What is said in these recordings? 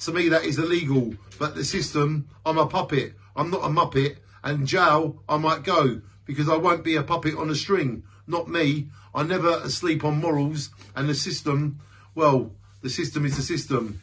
To me, that is illegal. But the system, I'm a puppet. I'm not a muppet. And jail, I might go because I won't be a puppet on a string. Not me. I never sleep on morals. And the system, well, the system is the system.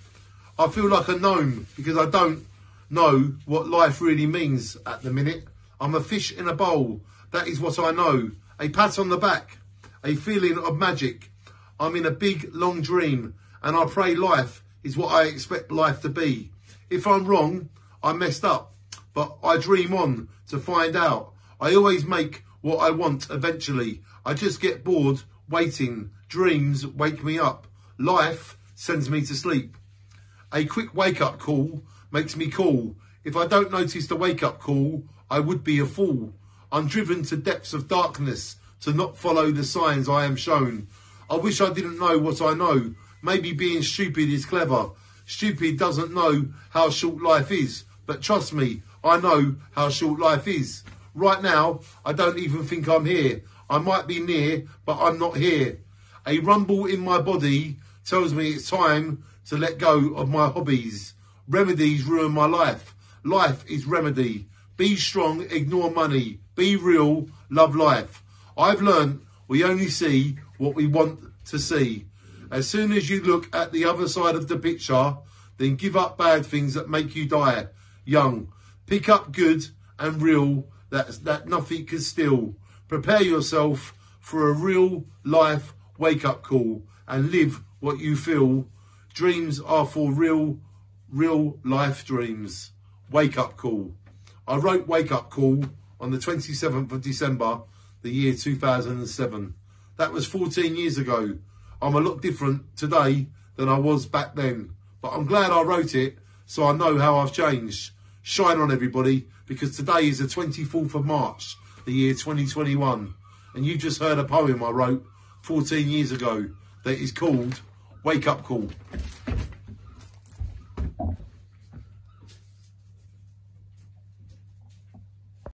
I feel like a gnome because I don't know what life really means at the minute. I'm a fish in a bowl. That is what I know. A pat on the back, a feeling of magic. I'm in a big, long dream, and I pray life is what I expect life to be. If I'm wrong, I messed up, but I dream on to find out. I always make what I want eventually. I just get bored waiting. Dreams wake me up. Life sends me to sleep. A quick wake up call makes me cool. If I don't notice the wake up call, I would be a fool. I'm driven to depths of darkness to not follow the signs I am shown. I wish I didn't know what I know. Maybe being stupid is clever. Stupid doesn't know how short life is. But trust me, I know how short life is. Right now, I don't even think I'm here. I might be near, but I'm not here. A rumble in my body tells me it's time to let go of my hobbies. Remedies ruin my life. Life is remedy. Be strong, ignore money. Be real, love life. I've learned we only see what we want to see. As soon as you look at the other side of the picture, then give up bad things that make you die young. Pick up good and real that, that nothing can steal. Prepare yourself for a real life wake up call and live what you feel. Dreams are for real, real life dreams. Wake up call. I wrote Wake Up Call on the 27th of December, the year 2007. That was 14 years ago. I'm a lot different today than I was back then. But I'm glad I wrote it so I know how I've changed. Shine on everybody because today is the 24th of March, the year 2021. And you just heard a poem I wrote 14 years ago that is called Wake Up Call.